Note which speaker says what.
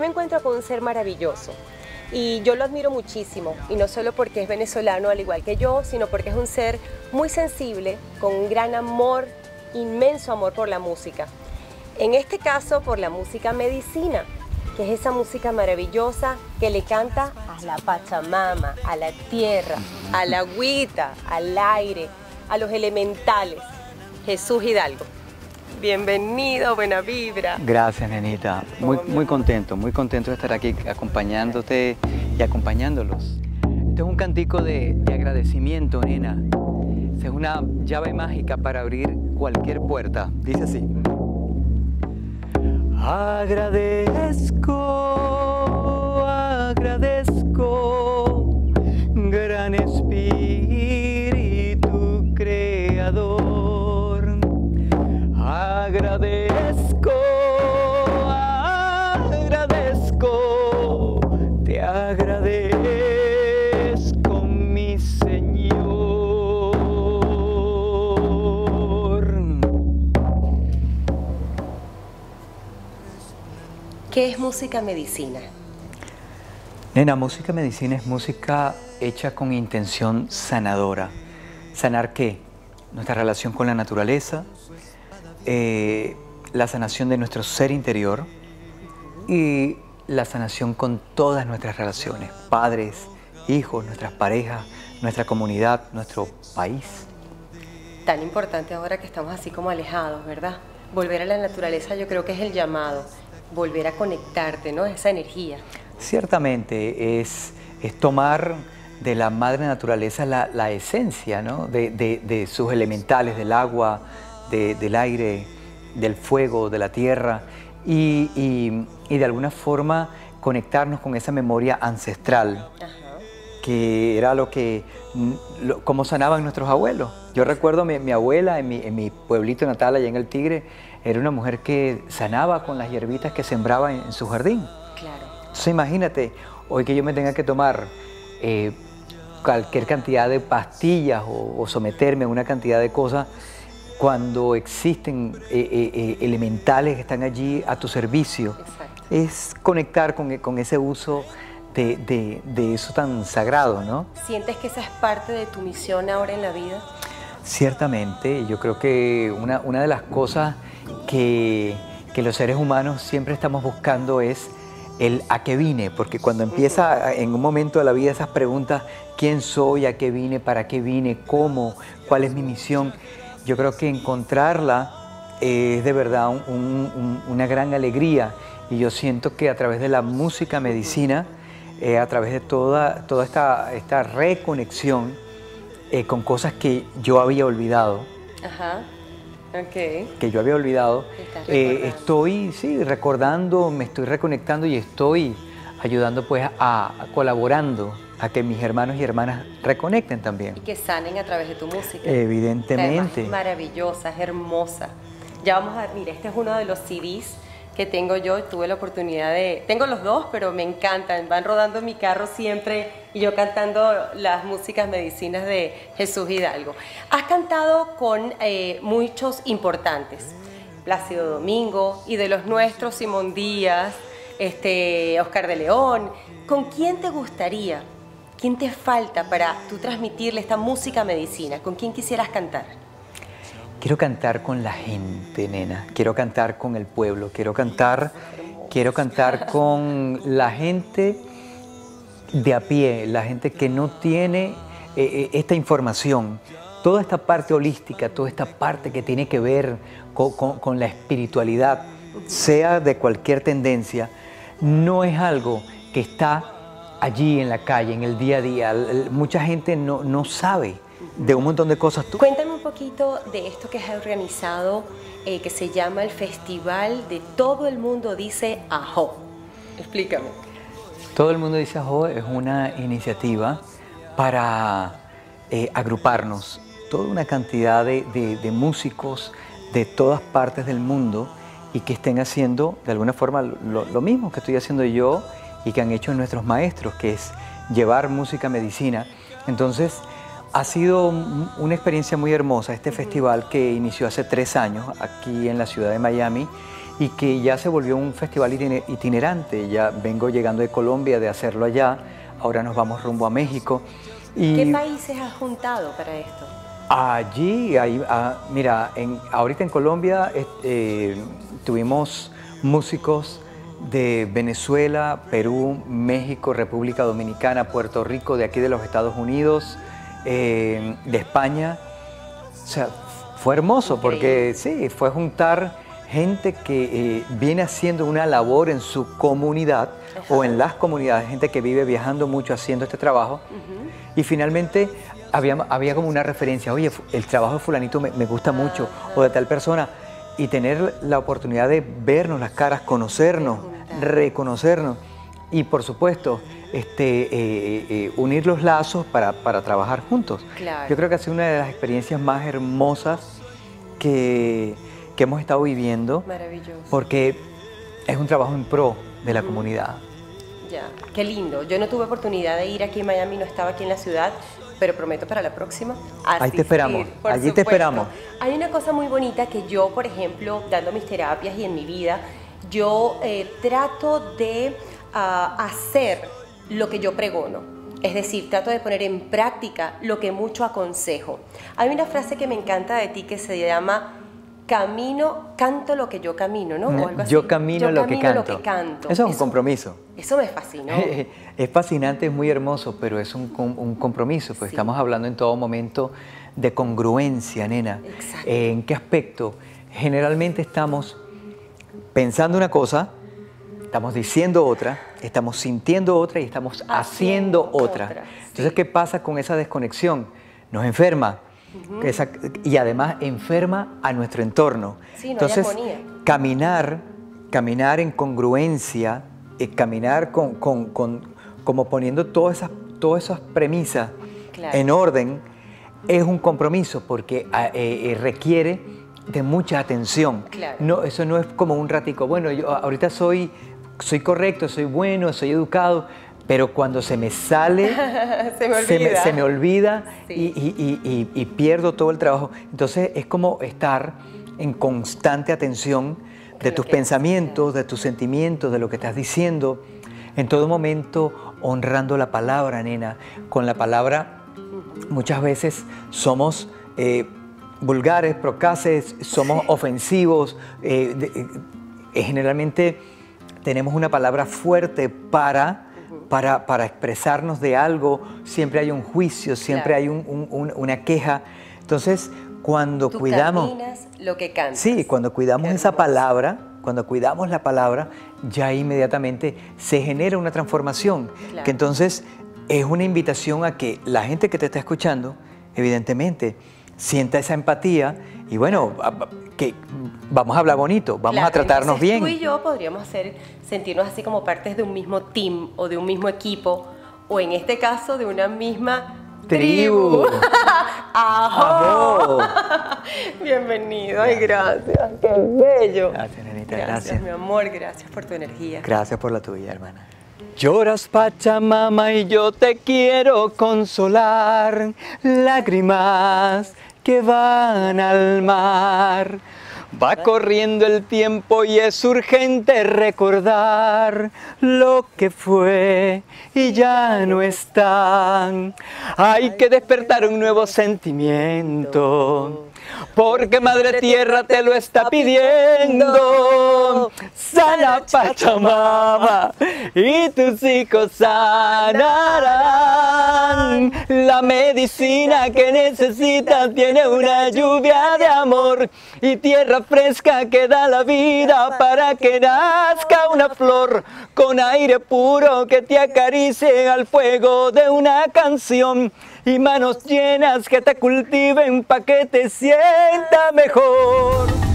Speaker 1: Me encuentro con un ser maravilloso y yo lo admiro muchísimo y no solo porque es venezolano al igual que yo, sino porque es un ser muy sensible, con un gran amor, inmenso amor por la música. En este caso por la música medicina, que es esa música maravillosa que le canta a la Pachamama, a la tierra, a la agüita, al aire, a los elementales. Jesús Hidalgo. Bienvenido, buena vibra.
Speaker 2: Gracias, nenita. Muy, muy contento, muy contento de estar aquí acompañándote y acompañándolos. Este es un cantico de, de agradecimiento, nena. Es una llave mágica para abrir cualquier puerta. Dice así. Agradezco, agradezco, mi Señor.
Speaker 1: ¿Qué es música medicina?
Speaker 2: Nena, música medicina es música hecha con intención sanadora. ¿Sanar qué? Nuestra relación con la naturaleza, eh, la sanación de nuestro ser interior y la sanación con todas nuestras relaciones, padres, hijos, nuestras parejas, nuestra comunidad, nuestro país.
Speaker 1: Tan importante ahora que estamos así como alejados, ¿verdad? Volver a la naturaleza yo creo que es el llamado, volver a conectarte, ¿no? Esa energía.
Speaker 2: Ciertamente es, es tomar de la madre naturaleza la, la esencia ¿no? de, de- de sus elementales, del agua, de- del aire, del fuego, de la tierra, y, y- y de alguna forma conectarnos con esa memoria ancestral,
Speaker 1: Ajá.
Speaker 2: que era lo que, mm, lo- como sanaban nuestros abuelos. Yo recuerdo mi, mi abuela en mi, en mi pueblito natal, allá en el Tigre, era una mujer que sanaba con las hierbitas que sembraba en- en su jardín.
Speaker 1: Claro.
Speaker 2: Entonces imagínate, hoy que yo me tenga que tomar eh, cualquier cantidad de pastillas o, o someterme a una cantidad de cosas cuando existen eh, eh, eh, elementales que están allí a tu servicio.
Speaker 1: Exacto.
Speaker 2: Es conectar con, con ese uso de, de- de eso tan sagrado, ¿no?
Speaker 1: ¿Sientes que esa es parte de tu misión ahora en la vida?
Speaker 2: Ciertamente, yo creo que una, una de las cosas que, que los seres humanos siempre estamos buscando es el a qué vine, porque cuando empieza en un momento de la vida esas preguntas, ¿quién soy? ¿A qué vine? ¿Para qué vine? ¿Cómo? ¿Cuál es mi misión? Yo creo que encontrarla es de verdad un- un- un- una gran alegría. Y yo siento que a través de la música medicina, eh, a través de toda, toda esta, esta reconexión, eh, con cosas que yo había olvidado,
Speaker 1: Ajá.
Speaker 2: Que yo había olvidado, eh, estoy sí, recordando, me estoy reconectando y estoy ayudando pues a, a colaborando a que mis hermanos y hermanas reconecten también.
Speaker 1: Y que sanen a través de tu música.
Speaker 2: Evidentemente.
Speaker 1: Es maravillosa, es hermosa. Ya vamos a ver, mira, este es uno de los CDs que tengo yo. Tuve la oportunidad de. Tengo los dos, pero me encantan. Van rodando en mi carro siempre y yo cantando las músicas medicinas de Jesús Hidalgo. Has cantado con eh, muchos importantes. Plácido Domingo y de los nuestros, Simón Díaz, este, Oscar de León. ¿Con quién te gustaría? ¿Quién te falta para tú transmitirle esta música medicina? ¿Con quién quisieras cantar?
Speaker 2: Quiero cantar con la gente, nena. Quiero cantar con el pueblo. Quiero cantar, quiero cantar con la gente de a pie, la gente que no tiene eh, eh, esta información. Toda esta parte holística, toda esta parte que tiene que ver co- con, con la espiritualidad, sea de cualquier tendencia, no es algo que está allí en la calle, en el día a día. Mucha gente no, no sabe de un montón de cosas. Tú-
Speaker 1: Cuéntame un poquito de esto que has organizado, eh, que se llama el Festival de Todo el Mundo Dice Ajo. Explícame.
Speaker 2: Todo el mundo dice Ajo es una iniciativa para eh, agruparnos toda una cantidad de, de- de músicos de todas partes del mundo y que estén haciendo de alguna forma lo, lo mismo que estoy haciendo yo y que han hecho nuestros maestros, que es llevar música medicina. Entonces, ha sido un- una experiencia muy hermosa este festival que inició hace tres años aquí en la ciudad de Miami y que ya se volvió un festival itinerante. Ya vengo llegando de Colombia de hacerlo allá, ahora nos vamos rumbo a México.
Speaker 1: Y ¿Qué países has juntado para esto?
Speaker 2: Allí, ahí, ah, mira, en, ahorita en Colombia eh, tuvimos músicos de Venezuela, Perú, México, República Dominicana, Puerto Rico, de aquí de los Estados Unidos, eh, de España. O sea, fue hermoso porque sí, fue juntar gente que eh, viene haciendo una labor en su comunidad o en las comunidades, gente que vive viajando mucho haciendo este trabajo. Y finalmente había, había como una referencia, oye, el trabajo de fulanito me, gusta mucho, o de tal persona. Y tener la oportunidad de vernos las caras, conocernos, reconocernos. Y por supuesto, este, eh, eh, unir los lazos para, para trabajar juntos. Yo creo que ha sido una de las experiencias más hermosas que, que hemos estado viviendo.
Speaker 1: Maravilloso.
Speaker 2: Porque es un trabajo en pro de la comunidad.
Speaker 1: Ya, qué lindo. Yo no tuve oportunidad de ir aquí en Miami, no estaba aquí en la ciudad, pero prometo para la próxima.
Speaker 2: Ahí te esperamos, allí te esperamos.
Speaker 1: Hay una cosa muy bonita que yo, por ejemplo, dando mis terapias y en mi vida, yo eh, trato de ah, hacer lo que yo pregono. Es decir, trato de poner en práctica lo que mucho aconsejo. Hay una frase que me encanta de ti que se llama camino, canto lo que yo camino, ¿no?
Speaker 2: O algo así. Yo camino, lo, que canto. Eso es un compromiso.
Speaker 1: Eso me fascinó.
Speaker 2: es fascinante, es muy hermoso, pero es un, compromiso, pues estamos hablando en todo momento de congruencia, nena. Exacto. ¿En qué aspecto? Generalmente estamos pensando una cosa, estamos diciendo otra, estamos sintiendo otra y estamos haciendo, otra. Entonces, ¿qué pasa con esa desconexión? Nos enferma y además enferma a nuestro entorno. Entonces, caminar, caminar en congruencia, eh, caminar con, como poniendo todas esas, todas esas premisas en orden, es un compromiso porque ah, eh, eh, requiere de mucha atención. No, eso no es como un ratico, bueno, yo ahorita soy, soy correcto, soy bueno, soy educado, pero cuando se me sale, se, me olvida, y, pierdo todo el trabajo. Entonces es como estar en constante atención de tus pensamientos, de tus sentimientos, de lo que estás diciendo, en todo momento honrando la palabra, nena. Con la palabra muchas veces somos eh, vulgares, procaces, somos ofensivos, eh, eh, generalmente tenemos una palabra fuerte para para, para, expresarnos de algo, siempre hay un juicio, siempre hay una queja. Entonces, cuando
Speaker 1: Tú
Speaker 2: cuidamos...
Speaker 1: lo que cantas.
Speaker 2: Sí, cuando cuidamos esa palabra, cuando cuidamos la palabra, ya inmediatamente se genera una transformación. Que entonces es una invitación a que la gente que te está escuchando, evidentemente, sienta esa empatía y bueno, que vamos a hablar bonito, vamos a tratarnos bien.
Speaker 1: Tú y yo podríamos ser, sentirnos así como partes de un mismo team o de un mismo equipo, o en este caso de una misma tribu. Bienvenido, ay, gracias, qué bello.
Speaker 2: Gracias, nenita, gracias.
Speaker 1: Gracias, mi amor, gracias por tu energía.
Speaker 2: Gracias por la tuya, hermana. Lloras Pachamama y yo te quiero consolar, lágrimas que van al mar. Va corriendo el tiempo y es urgente recordar lo que fue y ya no está. Hay que despertar un nuevo sentimiento porque Madre Tierra te lo está pidiendo. Sana Pachamama. Y tus hijos sanarán. La medicina que necesitas tiene una lluvia de amor. Y tierra fresca que da la vida para que nazca una flor con aire puro que te acaricie al fuego de una canción y manos llenas que te cultiven pa' que te sienta mejor.